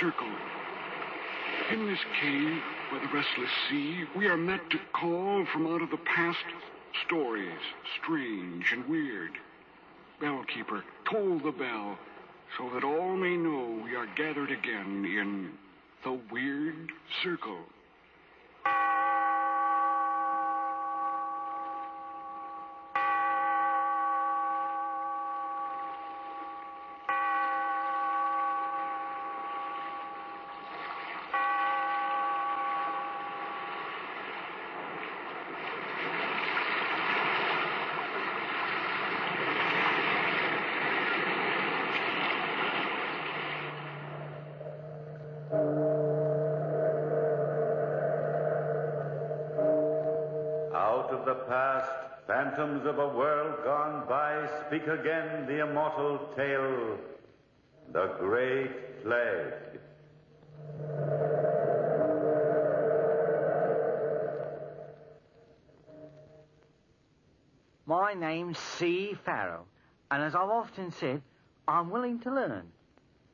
Circle. In this cave by the restless sea, we are met to call from out of the past stories, strange and weird. Bellkeeper, toll the bell, so that all may know we are gathered again in the Weird Circle. Out of the past, phantoms of a world gone by speak again the immortal tale, the Great Plague. My name's C. Farrow, and as I've often said, I'm willing to learn.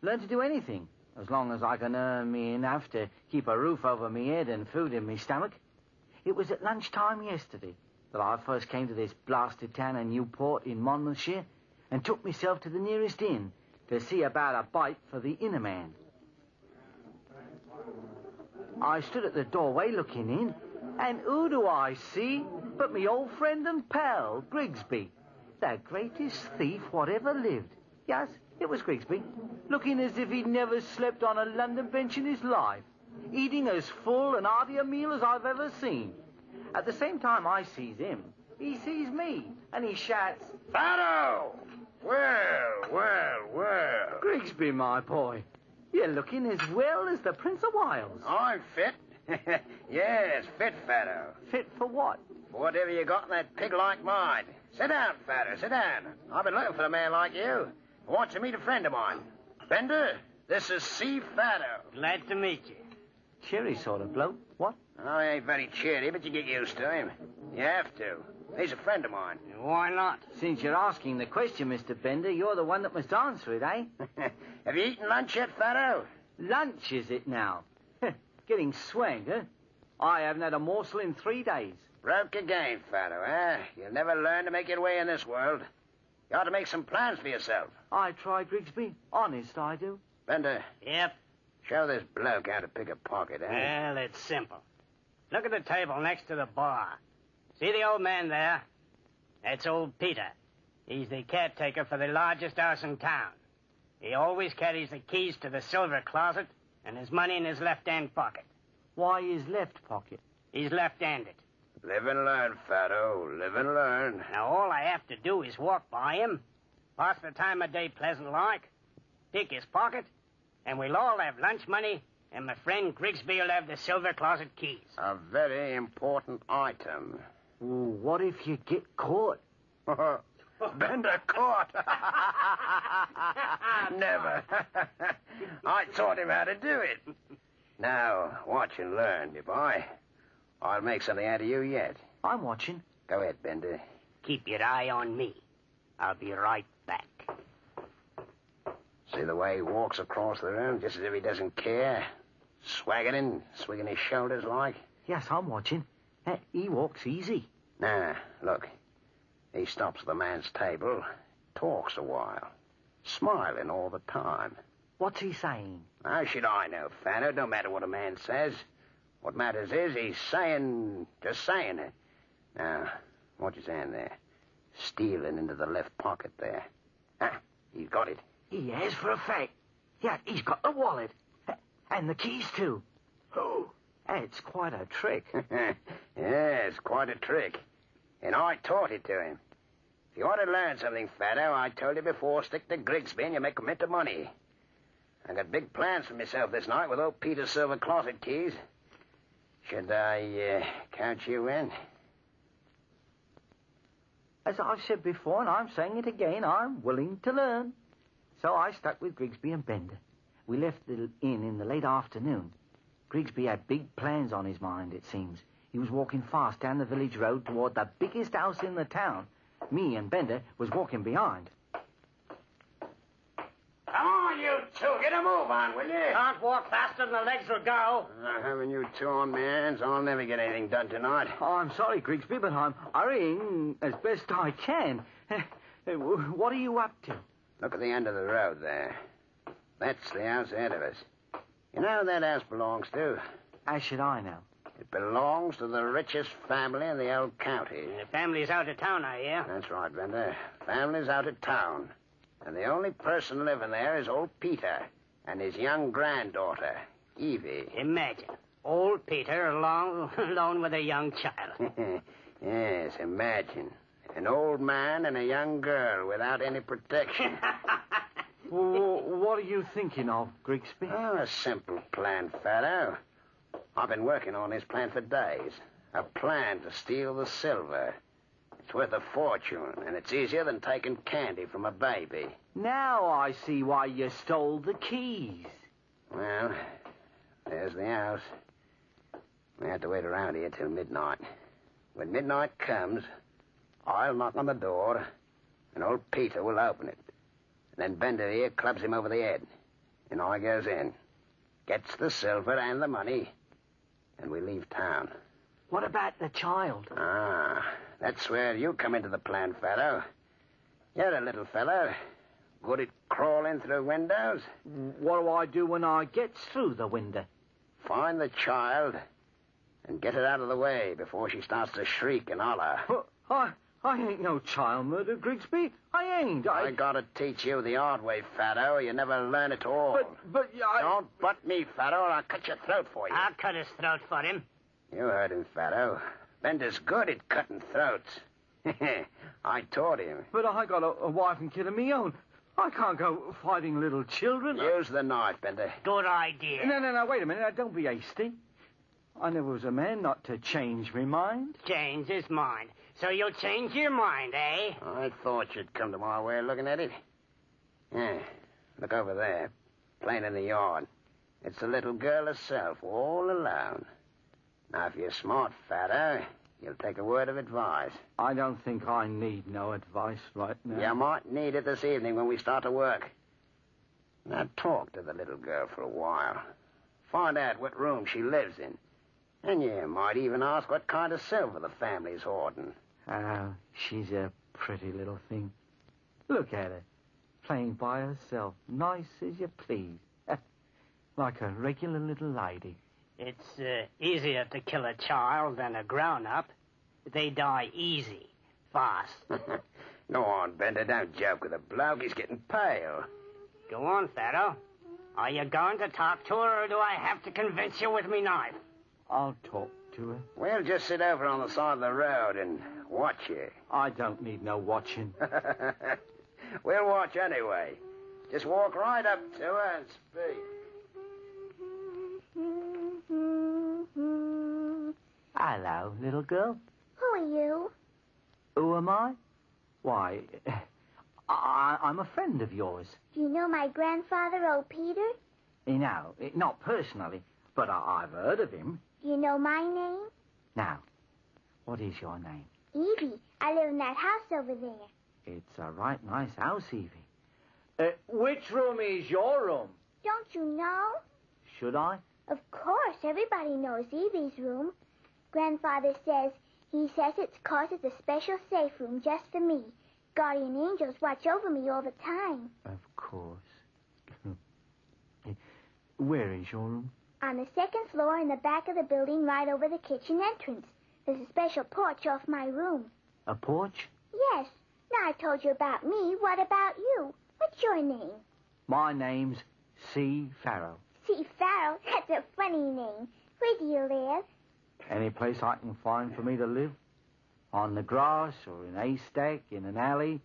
Learn to do anything, as long as I can earn me enough to keep a roof over me head and food in me stomach. It was at lunchtime yesterday that I first came to this blasted town of Newport in Monmouthshire and took myself to the nearest inn to see about a bite for the inner man. I stood at the doorway looking in, and who do I see but me old friend and pal, Grigsby, the greatest thief whatever lived. Yes, it was Grigsby, looking as if he'd never slept on a London bench in his life, eating as full and hearty a meal as I've ever seen. At the same time I sees him, he sees me, and he shouts, Farrow! Well, well, well. Grigsby, my boy, you're looking as well as the Prince of Wales. I'm fit. yes, fit, Farrow. Fit for what? For whatever you got in that pig like mind. Sit down, Farrow, sit down. I've been looking for a man like you. I want to meet a friend of mine. Bender, this is C. Farrow. Glad to meet you. Cheery sort of bloke. What? Oh, he ain't very cheery, but you get used to him. You have to. He's a friend of mine. Why not? Since you're asking the question, Mr. Bender, you're the one that must answer it, eh? have you eaten lunch yet, Farrow? Lunch, is it now? Getting swank, eh? I haven't had a morsel in three days. Broke again, Farrow, eh? You'll never learn to make your way in this world. You ought to make some plans for yourself. I try, Grigsby. Honest, I do. Bender, Yep. Show this bloke how to pick a pocket, eh? Well, it's simple. Look at the table next to the bar. See the old man there? That's old Peter. He's the caretaker for the largest house in town. He always carries the keys to the silver closet and his money in his left-hand pocket. Why his left pocket? He's left-handed. Live and learn, Farrow. Live and learn. Now, all I have to do is walk by him, pass the time of day pleasant like, pick his pocket, and we'll all have lunch money, and my friend Grigsby will have the silver closet keys. A very important item. Ooh, what if you get caught? Bender caught. Never. I taught him how to do it. Now, watch and learn, you boy. I'll make something out of you yet. I'm watching. Go ahead, Bender. Keep your eye on me. I'll be right back. See the way he walks across the room, just as if he doesn't care? Swaggering, swinging his shoulders like? Yes, I'm watching. Eh, He walks easy. Nah, look. He stops at the man's table, talks a while, smiling all the time. What's he saying? How should I know, Fanner? No matter what a man says. What matters is he's saying, just saying it. Now, watch his hand there. Stealing into the left pocket there. Ah, he's got it. He has for a fact. Yeah, he's got the wallet. And the keys, too. Oh, it's quite a trick. yes, quite a trick. And I taught it to him. If you want to learn something, Fatto, I told you before, stick to Grigsby and you make commit to money. I got big plans for myself this night with old Peter's silver closet keys. Should I uh, count you in? As I've said before, and I'm saying it again, I'm willing to learn. So I stuck with Grigsby and Bender. We left the inn in the late afternoon. Grigsby had big plans on his mind, it seems. He was walking fast down the village road toward the biggest house in the town. Me and Bender was walking behind. Come on, you two. Get a move on, will you? Can't walk faster than the legs will go. Uh, having you two on my hands, I'll never get anything done tonight. Oh, I'm sorry, Grigsby, but I'm hurrying as best I can. What are you up to? Look at the end of the road there. That's the house ahead of us. You know who that house belongs to? How should I know? It belongs to the richest family in the old county. The family's out of town, I hear. That's right, Bender. Family's out of town. And the only person living there is old Peter and his young granddaughter, Evie. Imagine. Old Peter alone, alone with a young child. yes, imagine. An old man and a young girl without any protection. Well, what are you thinking of, Grigsby? oh, a simple plan, Fatto. I've been working on this plan for days. A plan to steal the silver. It's worth a fortune, and it's easier than taking candy from a baby. Now I see why you stole the keys. Well, there's the house. We have to wait around here till midnight. When midnight comes, I'll knock on the door, and old Peter will open it. And then Bender here clubs him over the head. And I goes in, gets the silver and the money, and we leave town. What about the child? Ah, that's where you come into the plan, Fatto. You're a little fellow. Good at crawling through windows. What do I do when I gets through the window? Find the child and get it out of the way before she starts to shriek and holler. I, I ain't no child murderer, Grigsby. I ain't. I, I gotta teach you the hard way, Fatto, or you never learn at all. But, but I... Don't butt me, Fatto, or I'll cut your throat for you. I'll cut his throat for him. You heard him, Fatto. Bender's good at cutting throats. I taught him. But I got a, a wife and kid of me own. I can't go fighting little children. Use the knife, Bender. Good idea. No, no, no, wait a minute. Now, don't be hasty. I never was a man not to change my mind. Change his mind. So you'll change your mind, eh? I thought you'd come to my way of looking at it. Yeah, look over there, playing in the yard. It's the little girl herself, all alone. Now, if you're smart, Fatto, you'll take a word of advice. I don't think I need no advice right now. You might need it this evening when we start to work. Now, talk to the little girl for a while. Find out what room she lives in. And you might even ask what kind of silver the family's hoarding. Oh, she's a pretty little thing. Look at her, playing by herself, nice as you please. like a regular little lady. It's uh, easier to kill a child than a grown-up. They die easy, fast. Go on, Bender. Don't joke with a bloke. He's getting pale. Go on, Farrow. Are you going to talk to her, or do I have to convince you with me knife? I'll talk to her. We'll just sit over on the side of the road and watch you. I don't need no watching. we'll watch anyway. Just walk right up to her and speak. Hello, little girl. Who are you? Who am I? Why, I, I'm a friend of yours. Do you know my grandfather, old Peter? You know, not personally, but I, I've heard of him. You know my name? Now, what is your name? Evie. I live in that house over there. It's a right nice house, Evie. Uh, which room is your room? Don't you know? Should I? Of course, everybody knows Evie's room. Grandfather says he says it's 'cause it's a special safe room just for me. Guardian angels watch over me all the time. Of course. Where is your room? On the second floor in the back of the building right over the kitchen entrance. There's a special porch off my room. A porch? Yes. Now I told you about me. What about you? What's your name? My name's C. Farrow. C. Farrell? That's a funny name. Where do you live? Any place I can find for me to live? On the grass or in a haystack, in an alley,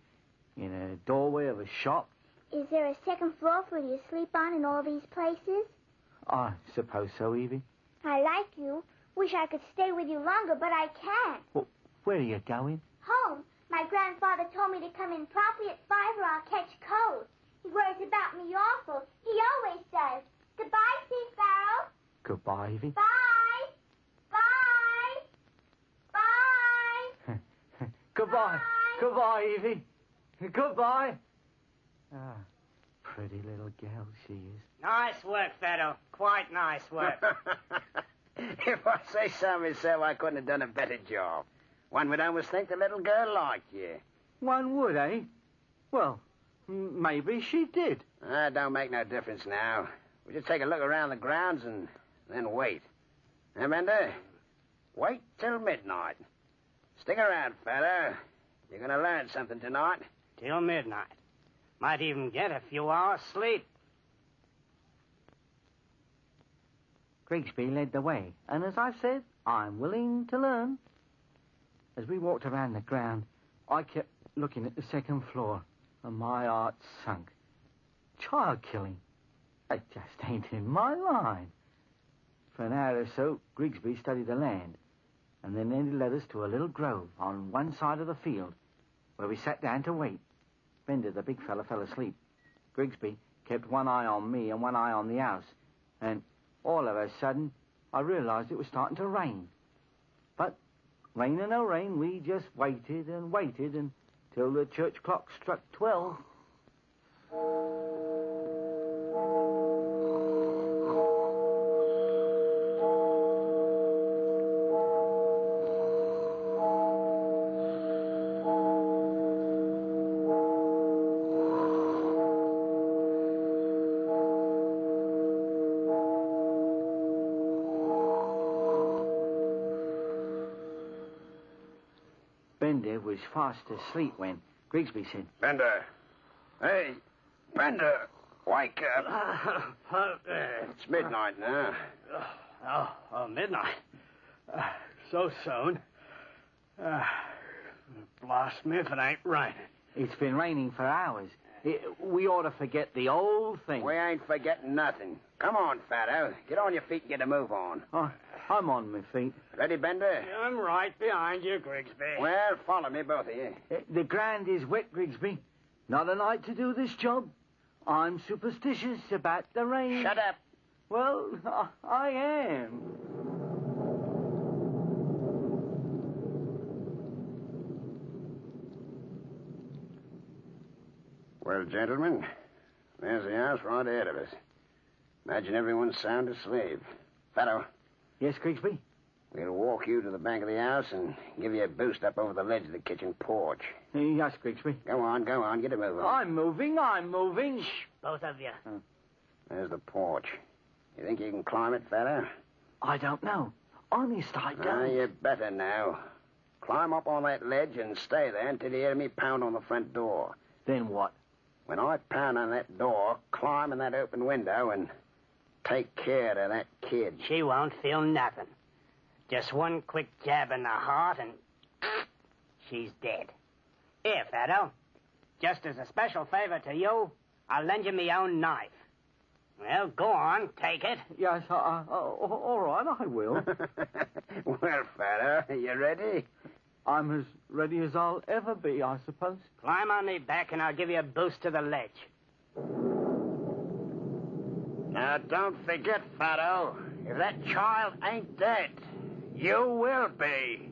in a doorway of a shop? Is there a second floor for you to sleep on in all these places? I suppose so, Evie. I like you. Wish I could stay with you longer, but I can't. Well, where are you going? Home. My grandfather told me to come in promptly at five or I'll catch cold. He worries about me awful. He always does. Goodbye, C. Farrell. Goodbye, Evie. Bye. Bye. Bye. Goodbye. Bye. Goodbye, Evie. Goodbye. Ah, pretty little girl she is. Nice work, Fado. Quite nice work. if I say so myself, I couldn't have done a better job. One would almost think the little girl liked you. One would, eh? Well, m- maybe she did. That don't make no difference now. We just take a look around the grounds and then wait. Amanda, wait till midnight. Stick around, fella. You're going to learn something tonight. Till midnight. Might even get a few hours sleep. Grigsby led the way, and as I've said, I'm willing to learn. As we walked around the ground, I kept looking at the second floor, and my heart sunk. Child killing. It just ain't in my line. For an hour or so, Grigsby studied the land, and then he led us to a little grove on one side of the field, where we sat down to wait. Bender, the big fella, fell asleep. Grigsby kept one eye on me and one eye on the house, and all of a sudden, I realized it was starting to rain. But, rain or no rain, we just waited and waited until the church clock struck twelve. Bender was fast asleep when Grigsby said, Bender. Hey, Bender, wake up. Uh, uh, it's midnight now. oh, oh, midnight. Uh, so soon. Uh, blast me if it ain't raining. It's been raining for hours. It, we ought to forget the old thing. We ain't forgetting nothing. Come on, Fatto. Get on your feet and get a move on. Oh, I'm on my feet. Ready, Bender? I'm right behind you, Grigsby. Well, follow me, both of you. Uh, The ground is wet, Grigsby. Not a night to do this job. I'm superstitious about the rain. Shut up. Well, I, I am. Well, gentlemen, there's the house right ahead of us. Imagine everyone's sound asleep. Fatto, Yes, Grigsby? we'll walk you to the back of the house and give you a boost up over the ledge of the kitchen porch. Yes, Grigsby. Go on, go on, get a move on. I'm moving, I'm moving. Both of you. There's the porch. You think you can climb it, Fatto? I don't know. Honest, I Ah, don't. Ah, you better now. Climb up on that ledge and stay there until you hear me pound on the front door. Then what? When I pound on that door, climb in that open window and take care of that kid. She won't feel nothing. Just one quick jab in the heart and she's dead. Here, Fado. Just as a special favor to you, I'll lend you my own knife. Well, go on, take it. Yes, uh, uh, all right, I will. well, Fatto, you ready? I'm as ready as I'll ever be, I suppose. Climb on me back and I'll give you a boost to the ledge. Now, don't forget, Fatto, if that child ain't dead, you will be.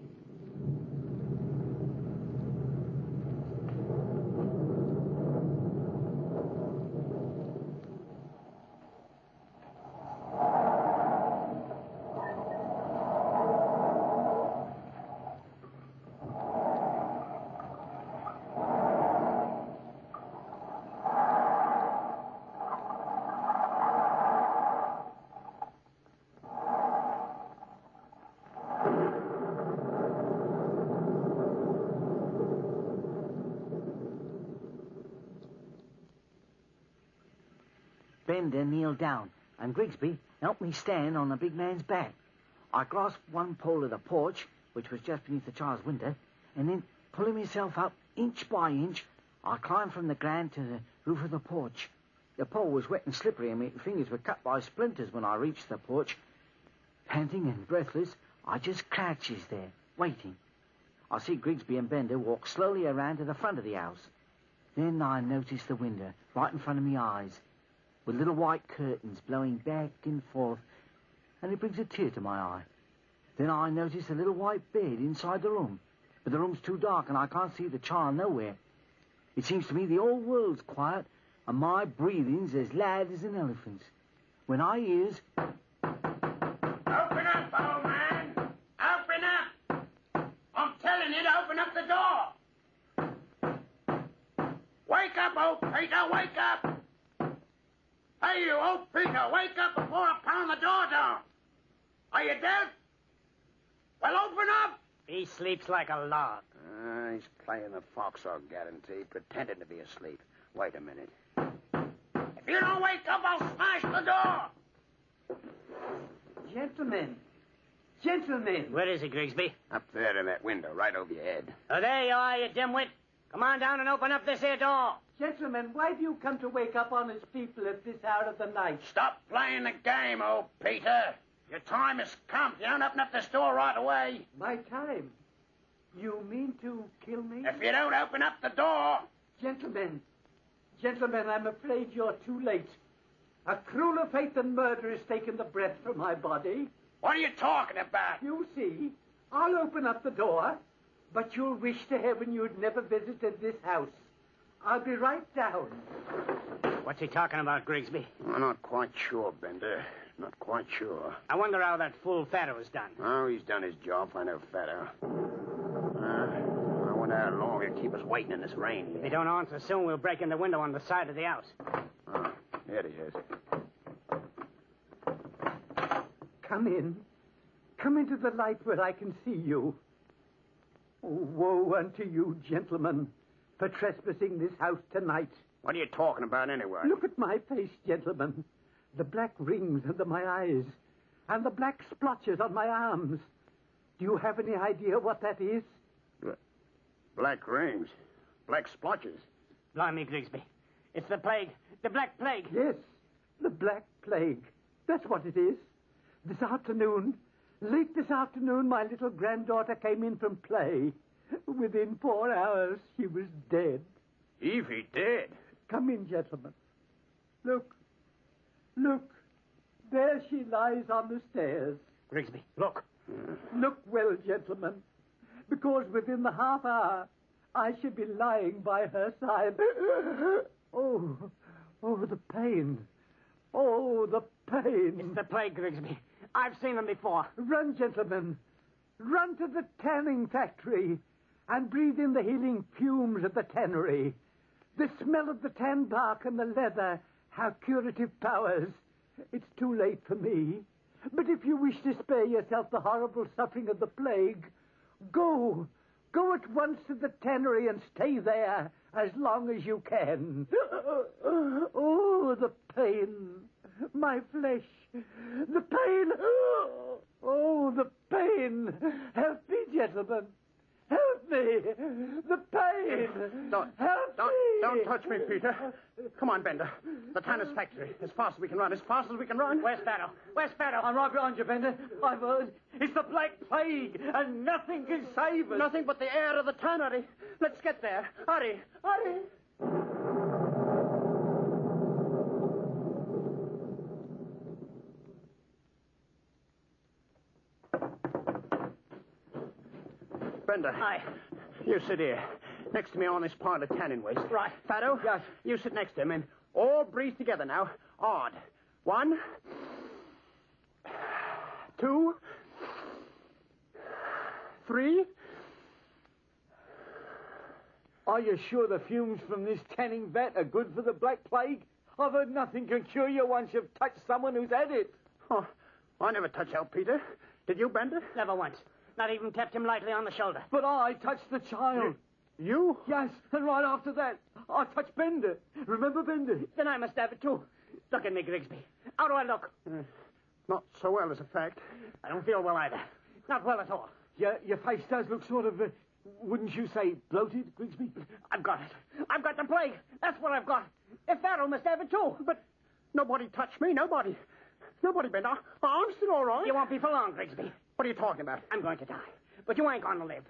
Bender kneeled down, and Grigsby helped me stand on the big man's back. I grasped one pole of the porch, which was just beneath the child's window, and then, pulling myself up inch by inch, I climbed from the ground to the roof of the porch. The pole was wet and slippery, and my fingers were cut by splinters when I reached the porch. Panting and breathless, I just crouches there, waiting. I see Grigsby and Bender walk slowly around to the front of the house. Then I notice the window, right in front of me eyes, with little white curtains blowing back and forth, and it brings a tear to my eye. Then I notice a little white bed inside the room, but the room's too dark and I can't see the child nowhere. It seems to me the whole world's quiet, and my breathing's as loud as an elephant's. When I hears, Open up, old man. Open up. I'm telling you to open up the door. Wake up, old Peter. Wake up. Hey, you, old Peter. Wake up before I pound the door down. Are you dead? Well, open up. He sleeps like a log. Uh, he's playing the fox, I'll guarantee, pretending to be asleep. Wait a minute. If you don't wake up, I'll smash the door. Gentlemen, gentlemen. Where is he, Grigsby? Up there in that window, right over your head. Oh, there you are, you dimwit. Come on down and open up this here door. Gentlemen, why do you come to wake up honest people at this hour of the night? Stop playing the game, old Peter. Your time has come. You don't open up the door right away. My time. You mean to kill me? If you don't open up the door, Gentlemen, gentlemen, I'm afraid you're too late. A crueler fate than murder has taken the breath from my body. what are you talking about? You see, I'll open up the door, but you'll wish to heaven you'd never visited this house. I'll be right down. What's he talking about, Grigsby? I'm not quite sure, Bender. Not quite sure. I wonder how that fool Fato's done. Oh, he's done his job. I know Fatto. Uh, I wonder how long he'll keep us waiting in this rain. If he don't answer soon, we'll break in the window on the side of the house. Oh, here he is. Come in. Come into the light where I can see you. Oh, woe unto you, gentlemen, for trespassing this house tonight. What are you talking about anyway? Look at my face, gentlemen. The black rings under my eyes, and the black splotches on my arms. Do you have any idea what that is? Black rings. Black splotches. Blimey, Grigsby. It's the plague. The Black Plague. Yes, the Black Plague. That's what it is. This afternoon, late this afternoon, my little granddaughter came in from play. Within four hours, she was dead. Evie dead. Come in, gentlemen. Look. Look. There she lies on the stairs. Grigsby, look. Look well, gentlemen, because within the half hour I should be lying by her side. Oh, oh, the pain. Oh, the pain. It's the plague, Grigsby. I've seen them before. Run, gentlemen. Run to the tanning factory and breathe in the healing fumes of the tannery. The smell of the tan bark and the leather have curative powers. It's too late for me. But if you wish to spare yourself the horrible suffering of the plague, go. Go at once to the tannery and stay there as long as you can. Oh, the pain. My flesh. The pain. Oh, the pain. Help me, gentlemen. Help me. The pain. Don't, Help don't, me. don't touch me, Peter. Come on, Bender. The tanner's factory. As fast as we can run. As fast as we can run. Where's Fato? Where's Fato? I'm right behind you, Bender. I've heard. It's the Black Plague, and nothing can save us. Nothing but the air of the tannery. Let's get there. Hurry, hurry. Bender. Aye. You sit here, next to me on this pile of tanning waste. Right. Fatto? Yes. You sit next to him and all breathe together now. Odd. One. Two. Three. Are you sure the fumes from this tanning vat are good for the Black Plague? I've heard nothing can cure you once you've touched someone who's had it. Oh, I never touch out, Peter. Did you, Bender? Never once. Not even tapped him lightly on the shoulder. But I touched the child. You? Yes, and right after that, I touched Bender. Remember Bender? Then I must have it too. Look at me, Grigsby. How do I look? Not so well, as a fact. I don't feel well either. Not well at all. Your, your face does look sort of, uh, wouldn't you say, bloated, Grigsby? I've got it. I've got the plague. That's what I've got. If Fato must have it too. But nobody touched me. Nobody. Nobody, Bender. I'm still all right. You won't be for long, Grigsby. What are you talking about? I'm going to die. But you ain't going to live.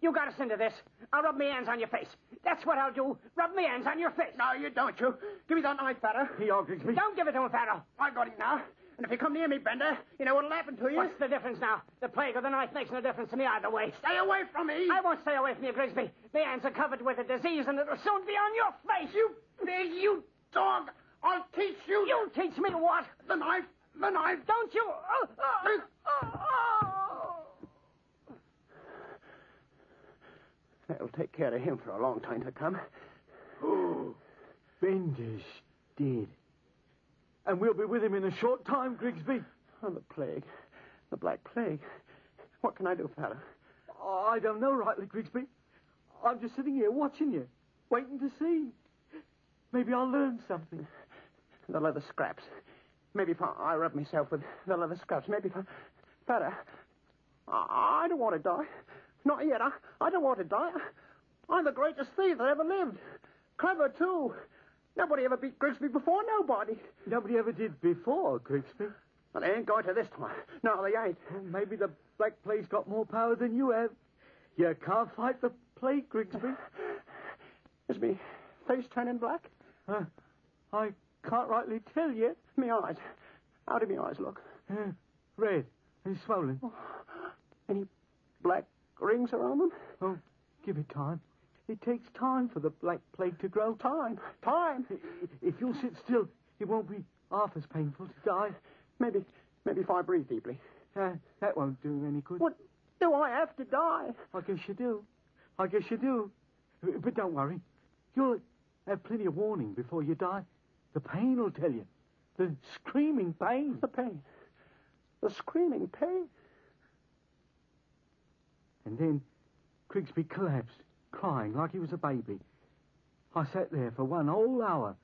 You got us into this. I'll rub me hands on your face. That's what I'll do. Rub me hands on your face. No, you don't, you. Give me that knife, Fatto. He all me. Don't give it to him, Fato. I got it now. And if you come near me, Bender, you know what'll happen to you. What's the difference now? The plague or the knife makes no difference to me either way. Stay away from me. I won't stay away from you, Grigsby. My hands are covered with a disease, and it'll soon be on your face. You, you dog! I'll teach you. You'll teach me what? The knife! The knife! Don't you? Oh, oh, oh, oh. That'll take care of him for a long time to come. Oh, Bender's dead. And we'll be with him in a short time, Grigsby. Oh, the plague. The Black Plague. What can I do, fella? I don't know rightly, Grigsby. I'm just sitting here watching you, waiting to see. Maybe I'll learn something. The leather scraps. Maybe if I, I rub myself with the leather scraps, maybe if I... Fella, I, I don't want to die. Not yet. I, I don't want to die. I'm the greatest thief that ever lived. Clever, too. Nobody ever beat Grigsby before, nobody. Nobody ever did before, Grigsby. But they ain't going to this time. No, they ain't. Well, maybe the Black Plague's got more power than you have. You can't fight the plague, Grigsby. Is me face turning black? Uh, I can't rightly tell yet. Me eyes. How do me eyes look? Uh, red and swollen. Any black rings around them? Oh, give it time. It takes time for the Black Plague to grow. Time. Time. If you'll sit still, it won't be half as painful to die. Maybe, maybe if I breathe deeply. Uh, that won't do any good. What do I have to die? I guess you do. I guess you do. But don't worry. You'll have plenty of warning before you die. The pain will tell you. The screaming pain. The pain. The screaming pain. And then Grigsby collapsed, crying like he was a baby. I sat there for one whole hour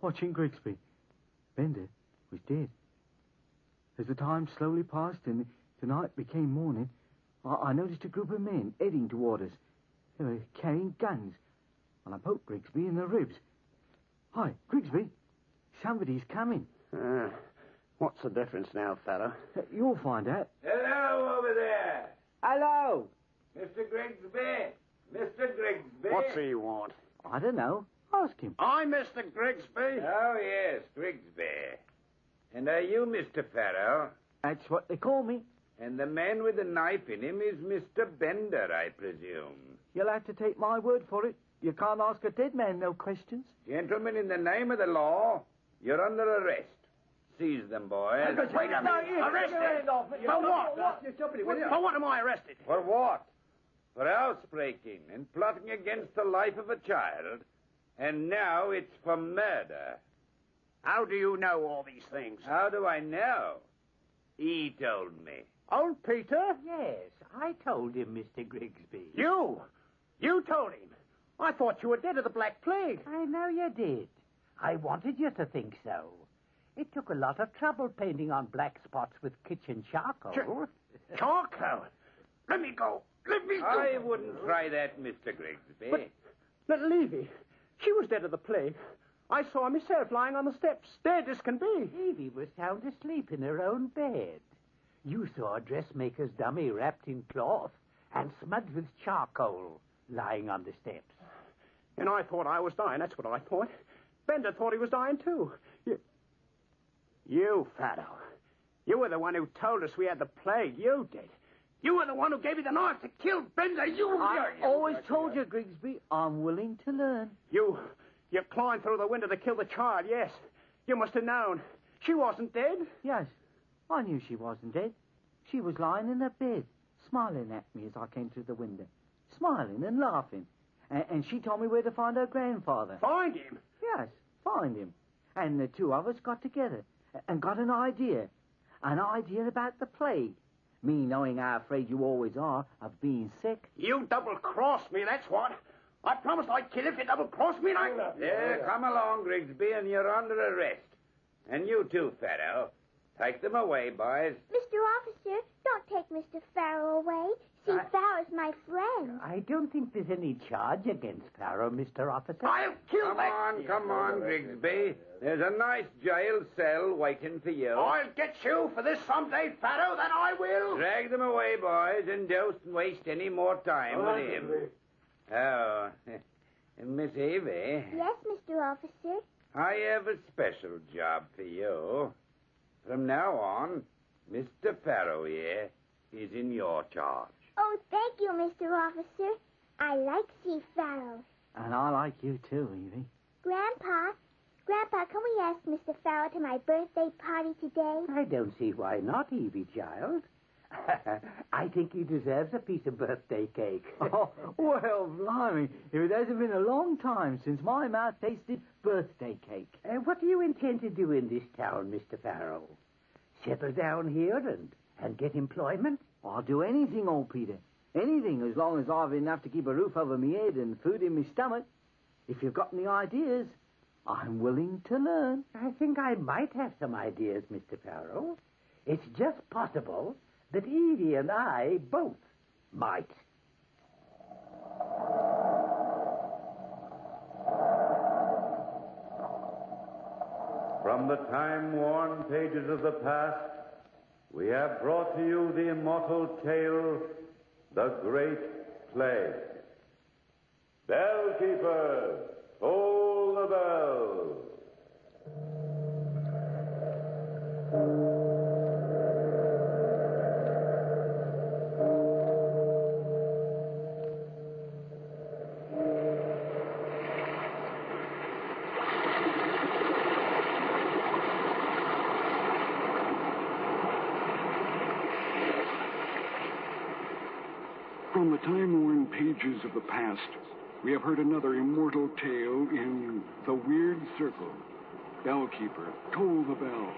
watching Grigsby. Bender was dead. As the time slowly passed and the night became morning, I, I noticed a group of men heading toward us. They were carrying guns, and I poked Grigsby in the ribs. Hi, Grigsby, somebody's coming. Uh, what's the difference now, fella? Uh, You'll find out. Hello over there. Hello. Mr. Grigsby. Mr. Grigsby. What's he want? I don't know. Ask him. I'm Mr. Grigsby. Oh, yes, Grigsby. And are you Mr. Farrell? That's what they call me. And the man with the knife in him is Mr. Bender, I presume. You'll have to take my word for it. You can't ask a dead man no questions. Gentlemen, in the name of the law, you're under arrest. Seize them, boys. Wait a minute. Arrested? For what? For what am I arrested? For what? For housebreaking and plotting against the life of a child. And now it's for murder. How do you know all these things? How do I know? He told me. Old Peter? Yes, I told him, Mr. Grigsby. You? You told him? I thought you were dead of the Black Plague. I know you did. I wanted you to think so. It took a lot of trouble painting on black spots with kitchen charcoal. Ch- Charcoal. Let me go. Let me go. I wouldn't try that, Mr. Grigsby. But little Evie, she was dead of the plague. I saw her myself lying on the steps, dead as can be. Evie was sound asleep in her own bed. You saw a dressmaker's dummy wrapped in cloth and smudged with charcoal lying on the steps. And I thought I was dying. That's what I thought. Bender thought he was dying, too. You, you Fatto. You were the one who told us we had the plague. You did. You were the one who gave me the knife to kill Bender. You. I you, always told you, Grigsby, I'm willing to learn. You. You climbed through the window to kill the child, yes. You must have known. She wasn't dead. Yes, I knew she wasn't dead. She was lying in her bed, smiling at me as I came through the window. Smiling and laughing. And, and she told me where to find her grandfather. Find him. Yes, find him. And the two of us got together and got an idea. An idea about the plague. Me knowing how afraid you always are of being sick. You double-crossed me, that's what. I promised I'd kill if you double-crossed me, and I... Yeah, come along, Grigsby, and you're under arrest. And you too, Farrell. Take them away, boys. Mr. Officer, don't take Mr. Farrell away. See, I- Farrell's my friend. I don't think there's any charge against Farrow, Mr. Officer. I'll kill Come that... on, come on, Grigsby. There's a nice jail cell waiting for you. I'll get you for this someday, Fatto, that I will. Drag them away, boys, and don't waste any more time with him. Oh, Miss Evie, Yes, Mr. Officer. I have a special job for you. From now on, Mr. Farrow here is in your charge. Oh, thank you, Mr. Officer. I like C. Farrell. And I like you too, Evie. Grandpa, Grandpa, can we ask Mr. Farrell to my birthday party today? I don't see why not, Evie, child. I think he deserves a piece of birthday cake. Oh, well, blimey, if it hasn't been a long time since my mouth tasted birthday cake. Uh, what do you intend to do in this town, Mr. Farrell? Settle down here and, and get employment? I'll do anything, old Peter. Anything, as long as I've enough to keep a roof over me head and food in me stomach. If you've got any ideas, I'm willing to learn. I think I might have some ideas, Mr. Farrell. It's just possible that Evie and I both might. From the time-worn pages of the past, we have brought to you the immortal tale, The Great Plague. Bellkeeper, toll the bell. Have heard another immortal tale in The Weird Circle. Bellkeeper, toll the bell.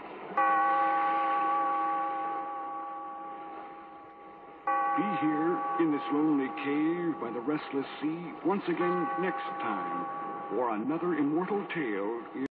Be here in this lonely cave by the restless sea once again next time for another immortal tale